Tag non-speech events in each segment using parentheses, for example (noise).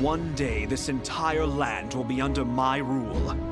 One day, this entire land will be under my rule.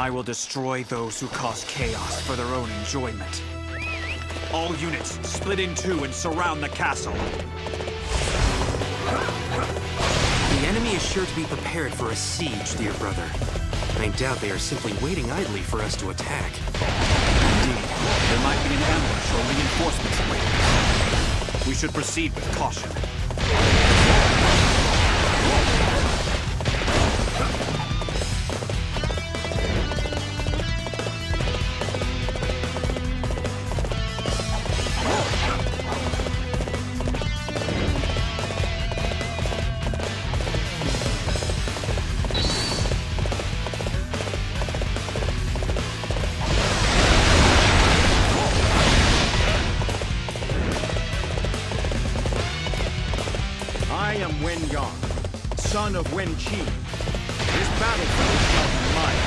I will destroy those who cause chaos for their own enjoyment. All units, split in two and surround the castle. The enemy is sure to be prepared for a siege, dear brother. I doubt they are simply waiting idly for us to attack. Indeed, there might be an ambush or reinforcements waiting. We should proceed with caution. I am Wen Yang, son of Wen Qin. This battlefield shall be mine.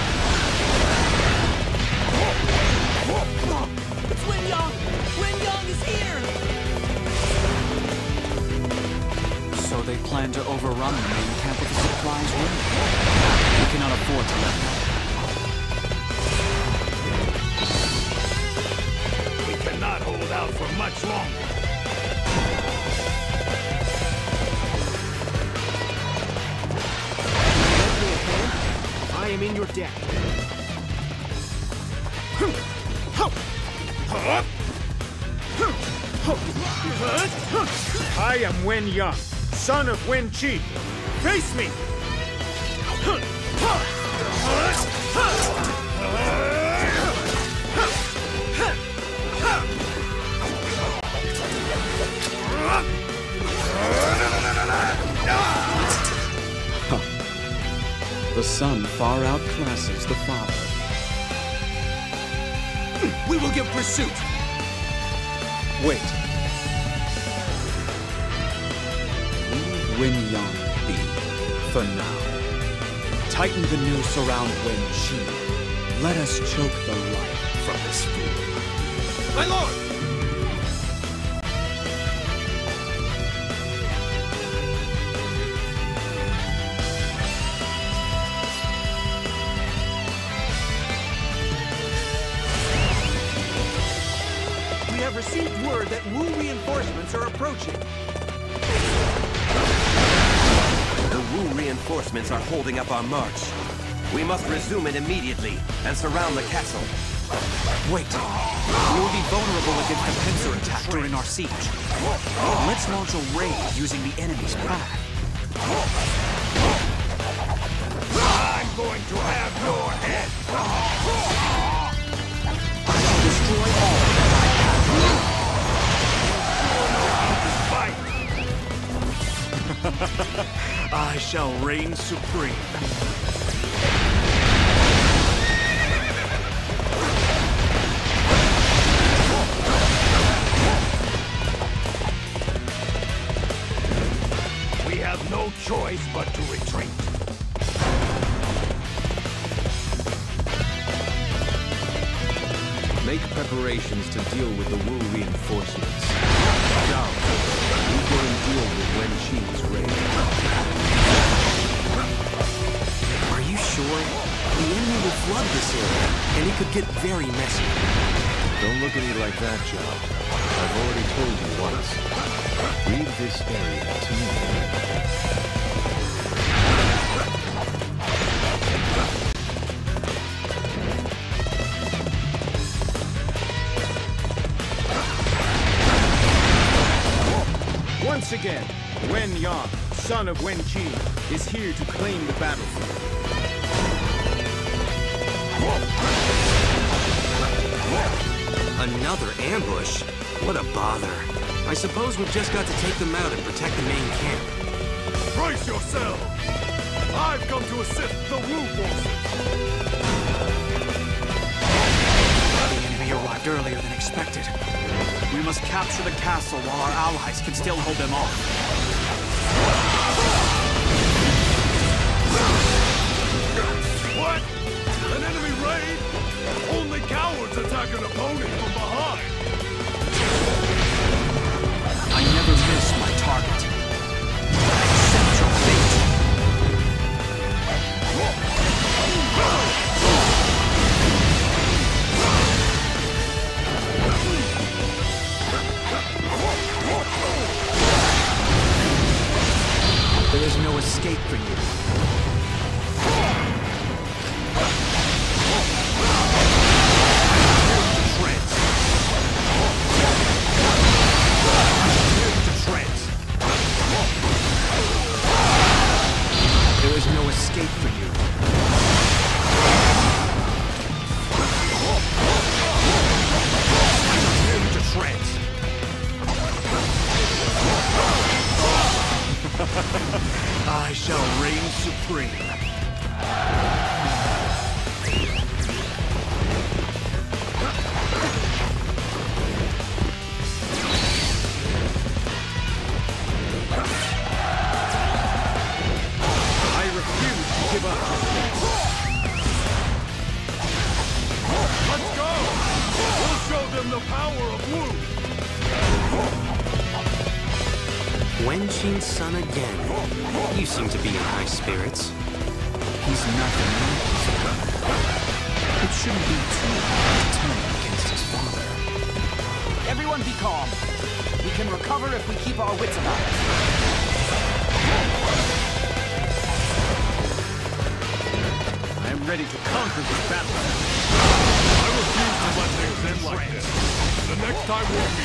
It's Wen Yang! Wen Yang is here! So they plan to overrun the main camp with a surprise win? We cannot afford to let that We cannot hold out for much longer. Am in your debt. I am Wen Yang, son of Wen Qin. Face me! The son far outclasses the father. Hmm, we will give pursuit! Wait. Leave Wen Yang be, for now. Tighten the noose around Wen Qin. Let us choke the life from this fool. My lord! Are approaching. The Wu reinforcements are holding up our march. We must resume it immediately and surround the castle. Wait. We will be vulnerable against the pincer attack during our siege. Let's launch a raid using the enemy's path. I'm going to have your head! (laughs) I shall reign supreme. We have no choice but to retreat. Make preparations to deal with the Wu reinforcements. Zhao, you go and deal with Wen Qin's raid. Are you sure? The enemy will flood this area, and it could get very messy. Don't look at me like that, Zhao. I've already told you once. Leave this area to me. Again, Wen Yang, son of Wen Qin, is here to claim the battlefield. Another ambush? What a bother. I suppose we've just got to take them out and protect the main camp. Brace yourselves! I've come to assist the Wu forces! The enemy arrived earlier than expected. We must capture the castle while our allies can still hold them off. What? An enemy raid? Only cowards attack an opponent from behind! I never miss my target. Accept your fate. There is no escape for you. I refuse to let things end like this. The next time we'll meet,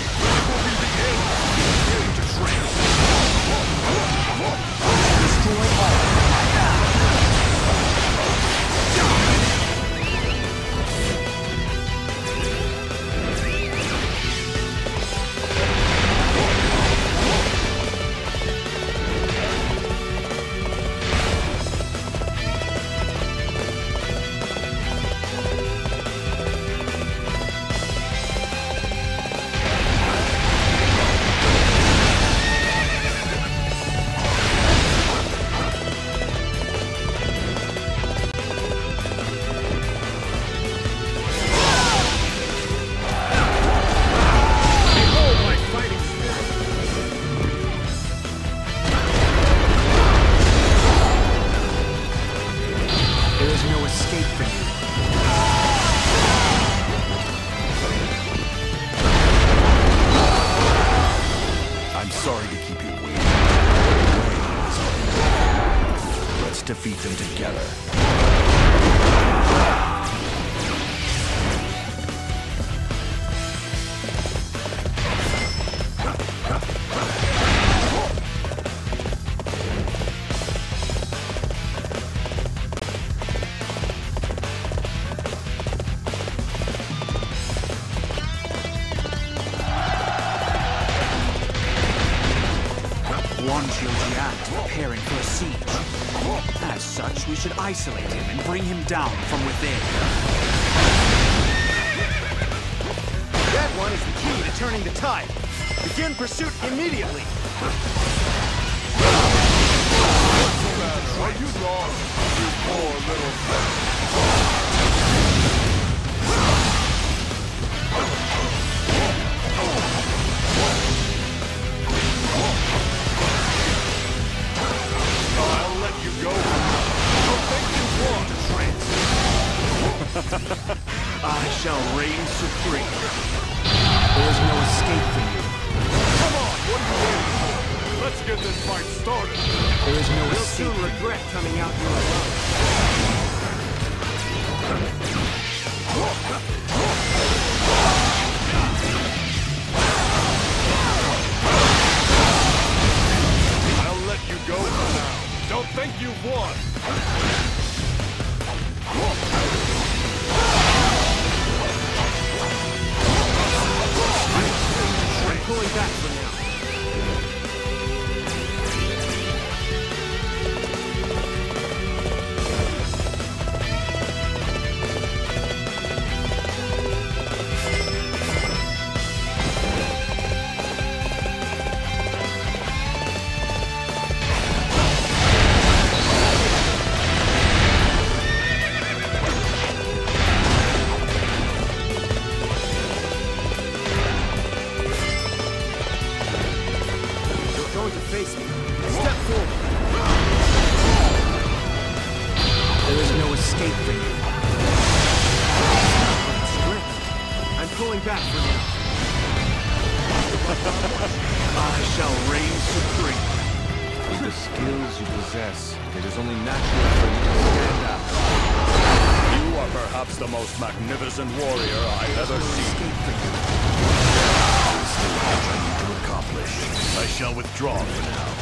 sorry to keep you waiting. Let's defeat them together. Down from within. That one is the key to turning the tide. Begin pursuit immediately. What's the matter? Are you lost, you poor little I shall reign supreme. There is no escape for you. Come on, what are you waiting for? Let's get this fight started. There is no You'll escape. soon regret coming out here alone. Skills you possess, it is only natural for you to stand out. You are perhaps the most magnificent warrior I've ever seen. I need to accomplish. I shall withdraw for now.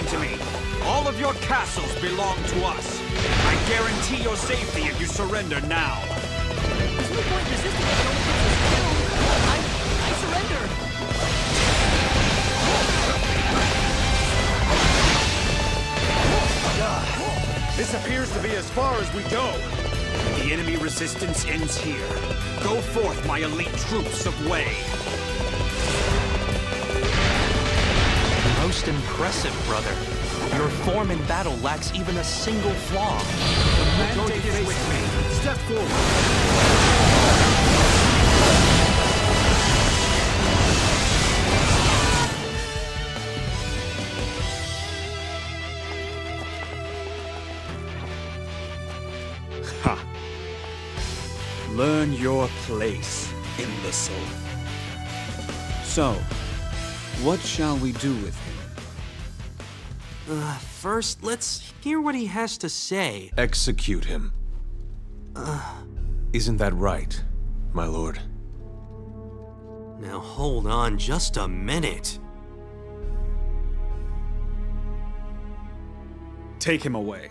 Listen to me. All of your castles belong to us. I guarantee your safety if you surrender now. There's no point resisting if no one gets us killed. I, I surrender. This appears to be as far as we go. The enemy resistance ends here. Go forth, my elite troops of Wei. Most impressive, brother. Your form in battle lacks even a single flaw. You're going to face me. Step forward. Ha! Learn your place in the soul. So, what shall we do with him? Uh, first, let's hear what he has to say. Execute him. Isn't that right, my lord? Now hold on just a minute. Take him away.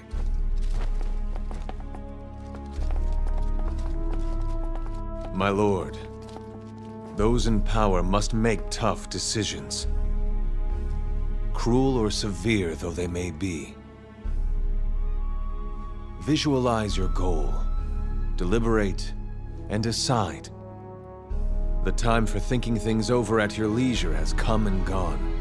My lord, those in power must make tough decisions. Cruel or severe though they may be. Visualize your goal, deliberate, and decide. The time for thinking things over at your leisure has come and gone.